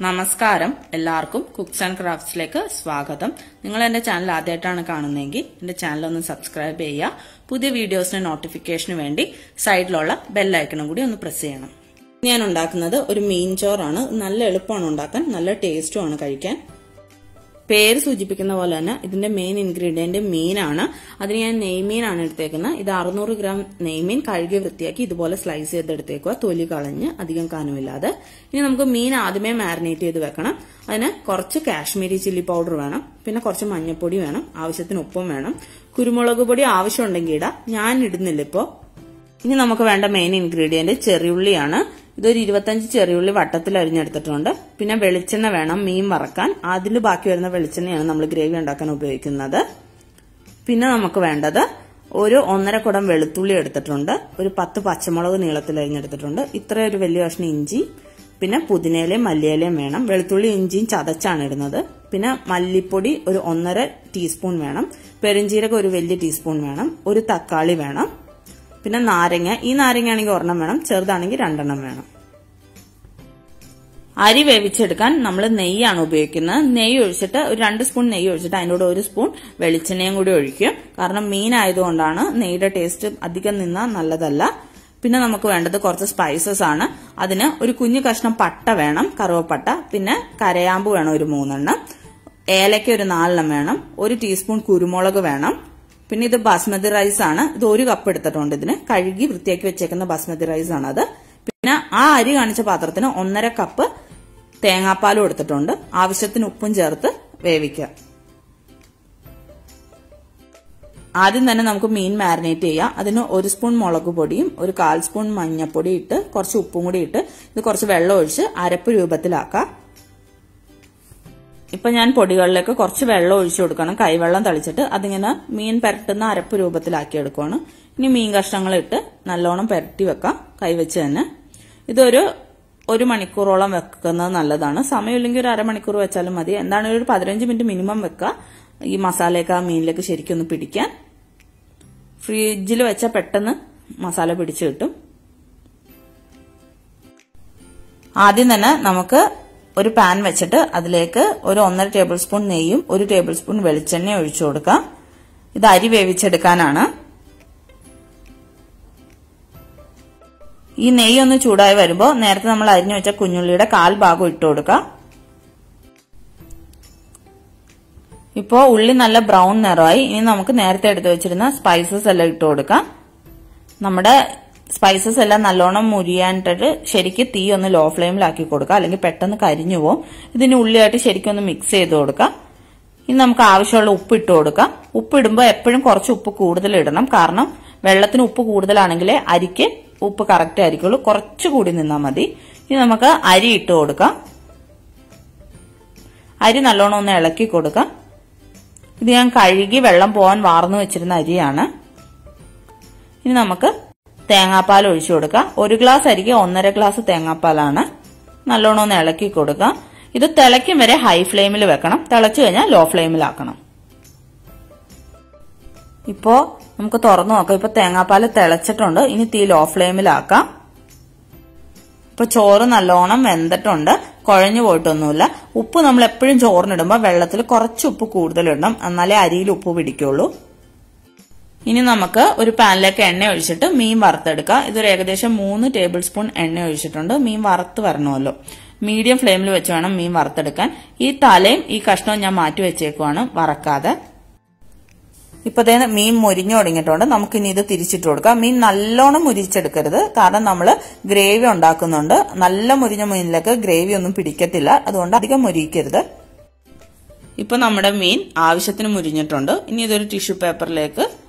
നമസ്കാരം. എല്ലാവർക്കും cooks and ക്രാഫ്റ്റ്സിലേക്ക് സ്വാഗതം. നിങ്ങൾ എന്റെ ചാനൽ ആദ്യമായിട്ടാണ് കാണുന്നതെങ്കിൽ എന്റെ ചാനൽ ഒന്ന് സബ്സ്ക്രൈബ് ചെയ്യുക. പുതിയ വീഡിയോസിന് നോട്ടിഫിക്കേഷന് വേണ്ടി സൈഡിലുള്ള ബെല്ലൈക്കണും കൂടി ഒന്ന് പ്രസ് ചെയ്യണം. ഞാൻ ഉണ്ടാക്കുന്നത് ഒരു മീൻ ചോറാണ്. നല്ല എളുപ്പമാണ് ഉണ്ടാക്കാൻ. നല്ല ടേസ്റ്റുമാണ് കഴിക്കാൻ. പേര് സൂചിപ്പിക്കുന്ന പോലെ തന്നെ ഇതിന്റെ മെയിൻ ഇൻഗ്രീഡിയന്റ് മീനാണ് അതിന് ഞാൻ നെയ്മീനാണ് എടുത്തേക്കുന്നത്. ഇത് അറുന്നൂറ് ഗ്രാം നെയ്മീൻ കഴുകി വൃത്തിയാക്കി ഇതുപോലെ സ്ലൈസ് ചെയ്തെടുത്തേക്കുക. തൊലി കളഞ്ഞ് അധികം കനമില്ലാതെ. ഇനി നമുക്ക് മീൻ ആദ്യമേ മാരിനേറ്റ് ചെയ്ത് വെക്കണം. അതിന് കുറച്ച് കാശ്മീരി ചില്ലി പൗഡർ വേണം. പിന്നെ കുറച്ച് മഞ്ഞൾപ്പൊടി വേണം. ആവശ്യത്തിന് ഉപ്പും വേണം. കുരുമുളക് പൊടി ആവശ്യമുണ്ടെങ്കിൽ ഇടാം. ഞാൻ ഇടുന്നില്ല ഇപ്പോ. ഇനി നമുക്ക് വേണ്ട മെയിൻ ഇൻഗ്രീഡിയന്റ് ചെറിയുള്ളിയാണ്. ഇതൊരു ഇരുപത്തഞ്ച് ചെറിയുള്ളി വട്ടത്തിൽ അരിഞ്ഞെടുത്തിട്ടുണ്ട്. പിന്നെ വെളിച്ചെണ്ണ വേണം മീൻ വറക്കാൻ. അതിൽ ബാക്കി വരുന്ന വെളിച്ചെണ്ണയാണ് നമ്മൾ ഗ്രേവി ഉണ്ടാക്കാൻ ഉപയോഗിക്കുന്നത്. പിന്നെ നമുക്ക് വേണ്ടത് ഒരു ഒന്നര കുടം വെളുത്തുള്ളി എടുത്തിട്ടുണ്ട്. ഒരു പത്ത് പച്ചമുളക് നീളത്തിൽ അരിഞ്ഞെടുത്തിട്ടുണ്ട്. ഇത്ര ഒരു വലിയ കഷ്ണം ഇഞ്ചി പിന്നെ പുതിനയിലയും മല്ലിയിലയും വേണം. വെളുത്തുള്ളി ഇഞ്ചിയും ചതച്ചാണ് ഇടുന്നത്. പിന്നെ മല്ലിപ്പൊടി ഒരു ഒന്നര ടീസ്പൂൺ വേണം. പെരുംജീരകം ഒരു വലിയ ടീസ്പൂൺ വേണം. ഒരു തക്കാളി വേണം. പിന്നെ നാരങ്ങ. ഈ നാരങ്ങ ആണെങ്കിൽ ഒരെണ്ണം വേണം. ചെറുതാണെങ്കിൽ രണ്ടെണ്ണം വേണം. അരി വേവിച്ചെടുക്കാൻ നമ്മൾ നെയ്യാണ് ഉപയോഗിക്കുന്നത്. നെയ്യ് ഒഴിച്ചിട്ട് ഒരു രണ്ട് സ്പൂൺ നെയ്യ് ഒഴിച്ചിട്ട് അതിനോട് ഒരു സ്പൂൺ വെളിച്ചെണ്ണയും കൂടി ഒഴിക്കും. കാരണം മീൻ ആയതുകൊണ്ടാണ് നെയ്യുടെ ടേസ്റ്റ് അധികം നിന്നാൽ നല്ലതല്ല. പിന്നെ നമുക്ക് വേണ്ടത് കുറച്ച് സ്പൈസസ് ആണ്. അതിന് ഒരു കുഞ്ഞു കഷ്ണം പട്ട വേണം കറുവപ്പട്ട. പിന്നെ കരയാമ്പ് വേണം ഒരു മൂന്നെണ്ണം. ഏലയ്ക്ക ഒരു നാലെണ്ണം വേണം. ഒരു ടീസ്പൂൺ കുരുമുളക് വേണം. പിന്നെ ഇത് ബാസ്മതി റൈസ് ആണ്. ഇത് ഒരു കപ്പ് എടുത്തിട്ടുണ്ട് ഇതിന്. കഴുകി വൃത്തിയാക്കി വെച്ചേക്കുന്ന ബാസ്മതി റൈസ് ആണ് അത് പിന്നെ ആ അരി കാണിച്ച പാത്രത്തിന് ഒന്നര കപ്പ് തേങ്ങാപ്പാലും എടുത്തിട്ടുണ്ട്. ആവശ്യത്തിന് ഉപ്പും ചേർത്ത് വേവിക്കുക. ആദ്യം തന്നെ നമുക്ക് മീൻ മാരിനേറ്റ് ചെയ്യാം. അതിന് ഒരു സ്പൂൺ മുളക് പൊടിയും ഒരു കാൽ സ്പൂൺ മഞ്ഞപ്പൊടി ഇട്ട് കുറച്ച് ഉപ്പും കൂടി ഇട്ട് ഇത് കുറച്ച് വെള്ളം ഒഴിച്ച് അരപ്പ് രൂപത്തിലാക്കാം. ഇപ്പൊ ഞാൻ പൊടികളിലേക്ക് കുറച്ച് വെള്ളം ഒഴിച്ചു കൊടുക്കണം. കൈവെള്ളം തളിച്ചിട്ട് അതിങ്ങനെ മീൻ പുരട്ടുന്ന അരപ്പ് രൂപത്തിലാക്കി എടുക്കുവാണ്. ഇനി മീൻ കഷ്ണങ്ങൾ ഇട്ട് നല്ലോണം പുരട്ടി വെക്കാം. കൈവച്ച് തന്നെ. ഇതൊരു ഒരു മണിക്കൂറോളം വെക്കുന്നത് നല്ലതാണ്. സമയമില്ലെങ്കിൽ ഒരു അരമണിക്കൂർ വെച്ചാലും മതി. എന്താണെങ്കിലും ഒരു പതിനഞ്ച് മിനിറ്റ് മിനിമം വെക്കുക. ഈ മസാലയൊക്കെ ആ മീനിലേക്ക് ശരിക്കും ഒന്ന് പിടിക്കാൻ. ഫ്രിഡ്ജിൽ വെച്ചാൽ പെട്ടെന്ന് മസാല പിടിച്ചു കിട്ടും. ആദ്യം തന്നെ നമുക്ക് ഒരു പാൻ വെച്ചിട്ട് അതിലേക്ക് ഒരു ഒന്നര ടേബിൾ സ്പൂൺ നെയ്യും ഒരു ടേബിൾ സ്പൂൺ വെളിച്ചെണ്ണയും ഒഴിച്ചു കൊടുക്കാം. ഇത് അരി വേവിച്ചെടുക്കാനാണ്. ഈ നെയ്യ് ഒന്ന് ചൂടായി വരുമ്പോൾ നേരത്തെ നമ്മൾ അരിഞ്ഞു വെച്ച കുഞ്ഞുള്ളിയുടെ കാൽ ഭാഗം ഇട്ട് കൊടുക്കാം. ഇപ്പോ ഉള്ളി നല്ല ബ്രൗൺ നിറമായി. ഇനി നമുക്ക് നേരത്തെ എടുത്തു വെച്ചിരുന്ന സ്പൈസസ് എല്ലാം ഇട്ട് കൊടുക്കാം. നമ്മുടെ സ്പൈസസ് എല്ലാം നല്ലോണം മുരിയാനിട്ടിട്ട് ശരിക്കും തീ ഒന്ന് ലോ ഫ്ലെയിമിലാക്കി കൊടുക്കുക അല്ലെങ്കിൽ പെട്ടെന്ന് കരിഞ്ഞു പോകും ഇതിന് ഉള്ളിയായിട്ട് ശരിക്കും ഒന്ന് മിക്സ് ചെയ്ത് കൊടുക്കാം. ഇനി നമുക്ക് ആവശ്യമുള്ള ഉപ്പ് ഇട്ട് കൊടുക്കാം. ഉപ്പ് ഇടുമ്പോൾ എപ്പോഴും കുറച്ച് ഉപ്പ് കൂടുതൽ ഇടണം. കാരണം വെള്ളത്തിന് ഉപ്പ് കൂടുതലാണെങ്കിലേ അരിക്ക് ഉപ്പ് കറക്റ്റ് ആയിരിക്കുള്ളൂ. കുറച്ച് കൂടി നിന്നാൽ മതി. ഇനി നമുക്ക് അരി ഇട്ട് കൊടുക്കാം. അരി നല്ലോണം ഒന്ന് ഇളക്കി കൊടുക്കാം. ഇത് ഞാൻ കഴുകി വെള്ളം പോകാൻ വാർന്നു വെച്ചിരുന്ന അരിയാണ്. ഇനി നമുക്ക് തേങ്ങാപ്പാൽ ഒഴിച്ചു കൊടുക്കാം ഒരു ഗ്ലാസ് അരിക്ക് ഒന്നര ഗ്ലാസ് തേങ്ങാപ്പാലാണ് നല്ലോണം ഒന്ന് ഇളക്കി കൊടുക്കാം ഇത് തിളയ്ക്കും വരെ ഹൈ ഫ്ലെയിമിൽ വെക്കണം. തിളച്ചു കഴിഞ്ഞാൽ ലോ ഫ്ലെയിമിലാക്കണം ഇപ്പോ നമുക്ക് തുറന്നു നോക്കാം. ഇപ്പൊ തേങ്ങാപ്പാൽ തിളച്ചിട്ടുണ്ട്. ഇനി തീ ലോ ഫ്ലെയിമിലാക്കാം ഇപ്പൊ ചോറ് നല്ലോണം വെന്തിട്ടുണ്ട്. കുഴഞ്ഞു പോയിട്ടൊന്നുമില്ല. ഉപ്പ് നമ്മൾ എപ്പോഴും ചോറിനിടുമ്പോൾ വെള്ളത്തിൽ കുറച്ച് ഉപ്പ് കൂടുതലിടണം. എന്നാലേ അരിയിൽ ഉപ്പ് പിടിക്കുള്ളൂ. ഇനി നമുക്ക് ഒരു പാനിലേക്ക് എണ്ണ ഒഴിച്ചിട്ട് മീൻ വറുത്തെടുക്കാം. ഇതൊരു ഏകദേശം മൂന്ന് ടേബിൾ സ്പൂൺ എണ്ണ ഒഴിച്ചിട്ടുണ്ട്. മീൻ വറുത്ത് വരണമല്ലോ. മീഡിയം ഫ്ലെയിമിൽ വെച്ച് വേണം മീൻ വറുത്തെടുക്കാൻ. ഈ തലയും ഈ കഷ്ണവും ഞാൻ മാറ്റി വെച്ചേക്കുവാണ്. വറക്കാതെ. ഇപ്പൊ ദേ മീൻ മുരിഞ്ഞു തുടങ്ങിയിട്ടുണ്ട്. നമുക്കിനി ഇത് തിരിച്ചിട്ട് കൊടുക്കാം. മീൻ നല്ലോണം മുരിച്ചെടുക്കരുത്. കാരണം നമ്മൾ ഗ്രേവി ഉണ്ടാക്കുന്നുണ്ട്. നല്ല മുരിഞ്ഞ മീനിലേക്ക് ഗ്രേവി ഒന്നും പിടിക്കത്തില്ല. അതുകൊണ്ട് അധികം മുരിക്കരുത്. ഇപ്പൊ നമ്മുടെ മീൻ ആവശ്യത്തിന് മുരിഞ്ഞിട്ടുണ്ട്. ഇനി ഇതൊരു ടിഷ്യൂ പേപ്പറിലേക്ക്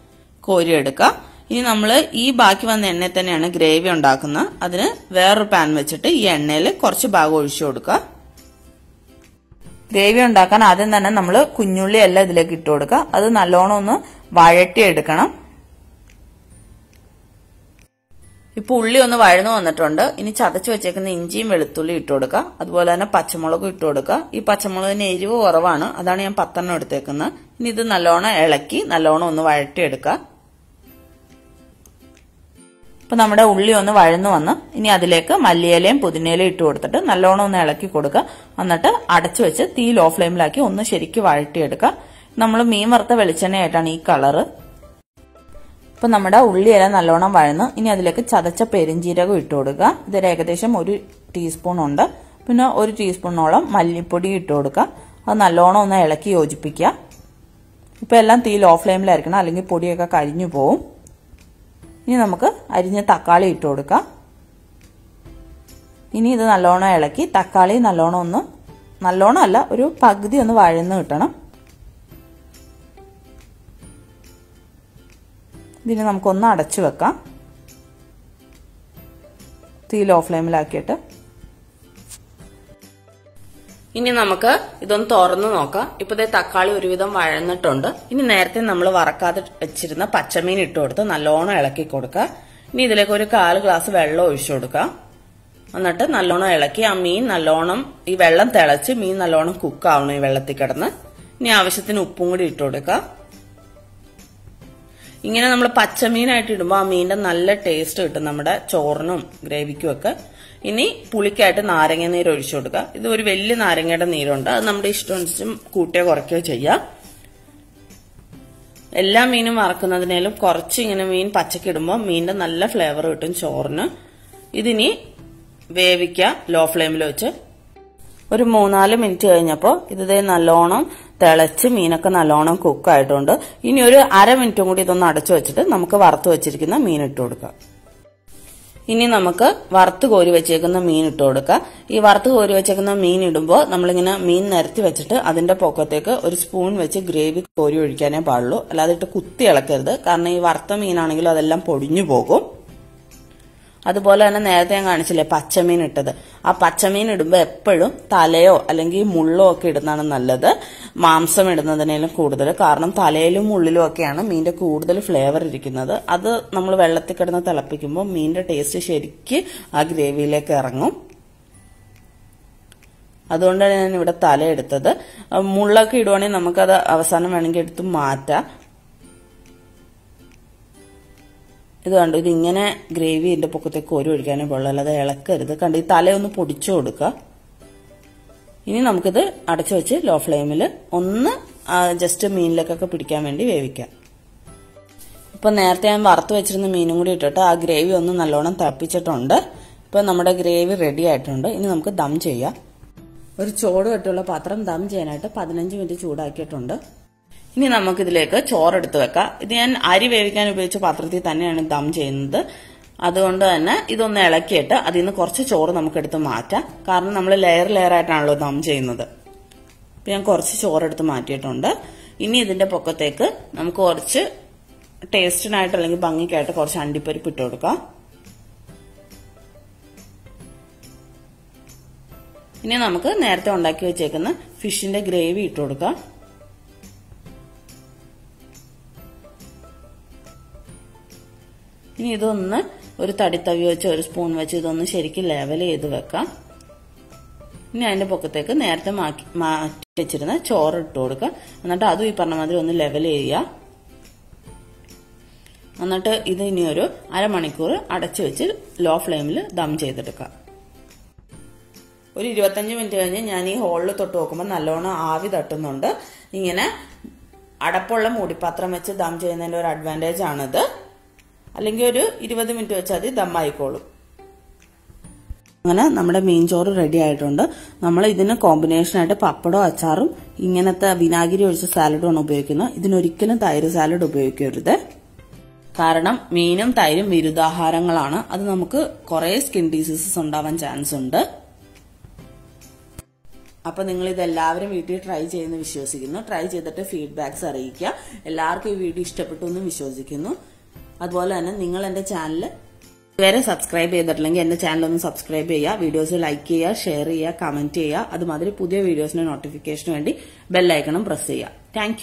കോരിയെടുക്കാം ഇനി നമ്മൾ ഈ ബാക്കി വന്ന എണ്ണയിൽ തന്നെയാണ് ഗ്രേവി ഉണ്ടാക്കുന്നത്. അതിന് വേറൊരു പാൻ വെച്ചിട്ട് ഈ എണ്ണയിൽ കുറച്ച് ഭാഗം ഒഴിച്ചു കൊടുക്കുക. ഗ്രേവി ഉണ്ടാക്കാൻ ആദ്യം തന്നെ നമ്മൾ കുഞ്ഞുള്ളി എല്ലാം ഇതിലേക്ക് ഇട്ട് കൊടുക്കുക. അത് നല്ലോണം ഒന്ന് വഴറ്റിയെടുക്കണം ഇപ്പൊ ഉള്ളി ഒന്ന് വഴന്നു വന്നിട്ടുണ്ട്. ഇനി ചതച്ച് വെച്ചേക്കുന്ന ഇഞ്ചിയും വെളുത്തുള്ളി ഇട്ട് കൊടുക്കുക. അതുപോലെ തന്നെ പച്ചമുളകും ഇട്ട് കൊടുക്കുക. ഈ പച്ചമുളകിന് എരിവ് കുറവാണ്. അതാണ് ഞാൻ പത്തെണ്ണം എടുത്തേക്കുന്നത്. ഇനി ഇത് നല്ലോണം ഇളക്കി നല്ലോണം ഒന്ന് വഴറ്റിയെടുക്കുക. ഇപ്പൊ നമ്മുടെ ഉള്ളി ഒന്ന് വഴന്നു വന്ന് ഇനി അതിലേക്ക് മല്ലിയിലയും പുതിനയിലയും ഇട്ട് കൊടുത്തിട്ട് നല്ലോണം ഒന്ന് ഇളക്കി കൊടുക്കുക. എന്നിട്ട് അടച്ചു വെച്ച് തീ ലോ ഫ്ലെയിമിലാക്കി ഒന്ന് ശരിക്ക് വഴട്ടിയെടുക്കുക നമ്മൾ മീൻ വറുത്ത വെളിച്ചെണ്ണയായിട്ടാണ് ഈ കളറ്. ഇപ്പൊ നമ്മുടെ ഉള്ളിയില നല്ലോണം വഴന്ന് ഇനി അതിലേക്ക് ചതച്ച പെരിഞ്ചീരകം ഇട്ട് കൊടുക്കുക. ഇതൊരു ഏകദേശം ഒരു ടീസ്പൂൺ ഉണ്ട്. പിന്നെ ഒരു ടീസ്പൂണോളം മല്ലിപ്പൊടി ഇട്ട് കൊടുക്കുക. അത് നല്ലോണം ഒന്ന് ഇളക്കി യോജിപ്പിക്കുക. ഇപ്പൊ എല്ലാം തീ ലോ ഫ്ലെയിമിലായിരിക്കണം. അല്ലെങ്കിൽ പൊടിയൊക്കെ കരിഞ്ഞു പോവും. ഇനി നമുക്ക് അരിഞ്ഞ തക്കാളി ഇട്ട് കൊടുക്കാം. ഇനി ഇത് നല്ലോണം ഇളക്കി തക്കാളി നല്ലോണം ഒന്ന് നല്ലോണം അല്ല ഒരു പകുതി ഒന്ന് വഴന്ന് കിട്ടണം. ഇതിനെ നമുക്കൊന്ന് അടച്ചു വെക്കാം. തീ ലോ ഫ്ലെയിമിലാക്കിയിട്ട് ഇനി നമുക്ക് ഇതൊന്ന് തുറന്നു നോക്കാം. ഇപ്പൊ ദേ തക്കാളി ഒരുവിധം വഴന്നിട്ടുണ്ട്. ഇനി നേരത്തെ നമ്മൾ വറക്കാതെ വെച്ചിരുന്ന പച്ചമീൻ ഇട്ട് കൊടുത്ത് നല്ലോണം ഇളക്കി കൊടുക്കുക. ഇനി ഇതിലേക്ക് ഒരു കാൽ ഗ്ലാസ് വെള്ളം ഒഴിച്ചു കൊടുക്കുക. എന്നിട്ട് നല്ലോണം ഇളക്കി ആ മീൻ നല്ലോണം ഈ വെള്ളം തിളച്ച് മീൻ നല്ലോണം കുക്കാവണം ഈ വെള്ളത്തിൽ കിടന്ന്. ഇനി ആവശ്യത്തിന് ഉപ്പും കൂടി ഇട്ട് കൊടുക്കുക. ഇങ്ങനെ നമ്മൾ പച്ചമീനായിട്ട് ഇടുമ്പോൾ ആ മീനിന്റെ നല്ല ടേസ്റ്റ് കിട്ടും നമ്മുടെ ചോറിനും ഗ്രേവിക്കും ഒക്കെ. ഇനി പുളിക്കായിട്ട് നാരങ്ങ നീര് ഒഴിച്ചു കൊടുക്കുക. ഇത് ഒരു വലിയ നാരങ്ങയുടെ നീരുണ്ട്. അത് നമ്മുടെ ഇഷ്ടമനുസരിച്ച് കൂട്ടിയോ കുറയ്ക്കുകയോ ചെയ്യാം. എല്ലാ മീനും വറക്കുന്നതിനേലും കുറച്ച് ഇങ്ങനെ മീൻ പച്ചക്കിടുമ്പോൾ മീനിന്റെ നല്ല ഫ്ലേവർ കിട്ടും ചോറിന്. ഇതിനി വേവിക്കുക ലോ ഫ്ലെയിമിൽ വെച്ച്. ഒരു മൂന്നാൽ മിനിറ്റ് കഴിഞ്ഞപ്പോൾ ഇത് നല്ലോണം തിളച്ച് മീനൊക്കെ നല്ലോണം കുക്കായിട്ടുണ്ട് ഇനി ഒരു അര മിനിറ്റും കൂടി ഇതൊന്ന് അടച്ചു വെച്ചിട്ട് നമുക്ക് വറുത്ത് വെച്ചിരിക്കുന്ന മീൻ ഇട്ട് കൊടുക്കാം. ഇനി നമുക്ക് വറുത്ത് കോരി വെച്ചേക്കുന്ന മീൻ ഇട്ട് കൊടുക്കുക ഈ വറുത്ത് കോരി വെച്ചേക്കുന്ന മീൻ ഇടുമ്പോൾ നമ്മളിങ്ങനെ മീൻ നിരത്തി വെച്ചിട്ട് അതിന്റെ പൊക്കത്തേക്ക് ഒരു സ്പൂൺ വെച്ച് ഗ്രേവി കോരി ഒഴിക്കാനേ പാടുള്ളൂ. അല്ലാതെ ഇട്ട് കുത്തി ഇളക്കരുത്. കാരണം ഈ വറുത്ത മീനാണെങ്കിലും അതെല്ലാം പൊടിഞ്ഞു പോകും. അതുപോലെ തന്നെ നേരത്തെ ഞാൻ കാണിച്ചില്ലേ പച്ചമീൻ ഇട്ടത്. ആ പച്ചമീൻ ഇടുമ്പോൾ എപ്പോഴും തലയോ അല്ലെങ്കിൽ മുള്ളോ ഒക്കെ ഇടുന്നതാണ് നല്ലത്. മാംസം ഇടുന്നതിനേലും കൂടുതൽ. കാരണം തലയിലും മുള്ളിലും ഒക്കെയാണ് മീനിന്റെ കൂടുതൽ ഫ്ലേവർ ഇരിക്കുന്നത്. അത് നമ്മൾ വെള്ളത്തിൽ കിടന്ന് തിളപ്പിക്കുമ്പോൾ മീനിന്റെ ടേസ്റ്റ് ശരിക്ക് ആ ഗ്രേവിയിലേക്ക് ഇറങ്ങും. അതുകൊണ്ടാണ് ഞാൻ ഇവിടെ തല എടുത്തത്. മുള്ളൊക്കെ ഇടുവാണെങ്കിൽ നമുക്കത് അവസാനം വേണമെങ്കിൽ എടുത്ത് മാറ്റാം. ഇത് കണ്ടു ഇതിങ്ങനെ ഗ്രേവി ഇതിന്റെ പൊക്കത്തേക്ക് കോരി ഒഴിക്കാനേ പാടുള്ളൂ അല്ലാതെ ഇളക്കരുത്. കണ്ടു ഈ തലയൊന്ന് പൊടിച്ചു കൊടുക്കുക. ഇനി നമുക്കിത് അടച്ചു വെച്ച് ലോ ഫ്ലെയിമിൽ ഒന്ന് ജസ്റ്റ് മീനിലേക്കൊക്കെ പിടിക്കാൻ വേണ്ടി വേവിക്കാം. ഇപ്പൊ നേരത്തെ ഞാൻ വറുത്ത് വെച്ചിരുന്ന മീനും കൂടി ഇട്ടിട്ട് ആ ഗ്രേവി ഒന്ന് നല്ലോണം തിളപ്പിച്ചിട്ടുണ്ട്. ഇപ്പൊ നമ്മുടെ ഗ്രേവി റെഡി ആയിട്ടുണ്ട്. ഇനി നമുക്ക് ദം ചെയ്യാം. ഒരു ചോട് കെട്ടുള്ള പാത്രം ദം ചെയ്യാനായിട്ട് പതിനഞ്ച് മിനിറ്റ് ചൂടാക്കിയിട്ടുണ്ട്. ഇനി നമുക്കിതിലേക്ക് ചോറെടുത്ത് വെക്കാം. ഇത് ഞാൻ അരി വേവിക്കാൻ ഉപയോഗിച്ച പാത്രത്തിൽ തന്നെയാണ് ദം ചെയ്യുന്നത്. അതുകൊണ്ട് തന്നെ ഇതൊന്ന് ഇളക്കിയിട്ട് അതിൽ നിന്ന് കുറച്ച് ചോറ് നമുക്കെടുത്ത് മാറ്റാം. കാരണം നമ്മൾ ലെയർ ലെയർ ആയിട്ടാണല്ലോ ദം ചെയ്യുന്നത്. ഞാൻ കുറച്ച് ചോറെടുത്ത് മാറ്റിയിട്ടുണ്ട്. ഇനി ഇതിന്റെ പൊക്കത്തേക്ക് നമുക്ക് കുറച്ച് ടേസ്റ്റിനായിട്ട് അല്ലെങ്കിൽ ഭംഗിക്കായിട്ട് കുറച്ച് അണ്ടിപ്പരിപ്പ് ഇട്ട് കൊടുക്കാം. ഇനി നമുക്ക് നേരത്തെ ഉണ്ടാക്കി വെച്ചേക്കുന്ന ഫിഷിന്റെ ഗ്രേവി ഇട്ട് കൊടുക്കാം. ഇനി ഇതൊന്ന് ഒരു തടിത്തവി വെച്ച് ഒരു സ്പൂൺ വെച്ച് ഇതൊന്ന് ശരിക്കും ലെവൽ ചെയ്ത് വെക്കാം. ഇനി അതിന്റെ പൊക്കത്തേക്ക് നേരത്തെ മാക്കി മാറ്റി വെച്ചിരുന്ന ചോറ് ഇട്ട് കൊടുക്കുക. എന്നിട്ട് അതും ഈ പറഞ്ഞ മാതിരി ഒന്ന് ലെവൽ ചെയ്യുക. എന്നിട്ട് ഇത് ഇനി ഒരു അരമണിക്കൂർ അടച്ചു വെച്ച് ലോ ഫ്ലെയിമിൽ ദം ചെയ്തെടുക്കുക. ഒരു ഇരുപത്തഞ്ച് മിനിറ്റ് കഴിഞ്ഞ് ഞാൻ ഈ ഹോളിൽ തൊട്ട് നോക്കുമ്പോൾ നല്ലോണം ആവി തട്ടുന്നുണ്ട്. ഇങ്ങനെ അടപ്പുള്ള മൂടിപ്പാത്രം വെച്ച് ദം ചെയ്യുന്നതിന്റെ ഒരു അഡ്വാന്റേജ് ആണിത്. അല്ലെങ്കിൽ ഒരു ഇരുപത് മിനിറ്റ് വെച്ചാൽ മതി ദമ്മായിക്കോളും അങ്ങനെ നമ്മുടെ മീൻ ചോറ് റെഡി ആയിട്ടുണ്ട്. നമ്മൾ ഇതിന് കോമ്പിനേഷനായിട്ട് പപ്പടോ അച്ചാറും ഇങ്ങനത്തെ വിനാഗിരി ഒഴിച്ച ആണ് ഉപയോഗിക്കുന്നത്. ഇതിനൊരിക്കലും തൈര് സാലഡ് ഉപയോഗിക്കരുത്. കാരണം മീനും തൈരും വിരുദ്ധാഹാരങ്ങളാണ് അത് നമുക്ക് കുറെ സ്കിൻ ഡിസീസസ് ഉണ്ടാവാൻ ചാൻസ് ഉണ്ട്. അപ്പൊ നിങ്ങൾ ഇതെല്ലാവരും വീട്ടിൽ ട്രൈ ചെയ്യുന്നു വിശ്വസിക്കുന്നു. ട്രൈ ചെയ്തിട്ട് ഫീഡ്ബാക്സ് അറിയിക്കുക. എല്ലാവർക്കും ഈ വീഡിയോ ഇഷ്ടപ്പെട്ടു എന്ന് വിശ്വസിക്കുന്നു. അതുപോലെ തന്നെ നിങ്ങൾ എന്റെ ചാനൽ ഇതുവരെ സബ്സ്ക്രൈബ് ചെയ്തിട്ടില്ലെങ്കിൽ എന്റെ ചാനൽ ഒന്ന് സബ്സ്ക്രൈബ് ചെയ്യുക വീഡിയോസ് ലൈക്ക് ചെയ്യുക ഷെയർ ചെയ്യുക കമന്റ് ചെയ്യുക. അതുമാതിരി പുതിയ വീഡിയോസിന്റെ നോട്ടിഫിക്കേഷന് വേണ്ടി ബെല്ലൈക്കണം പ്രസ് ചെയ്യുക. താങ്ക്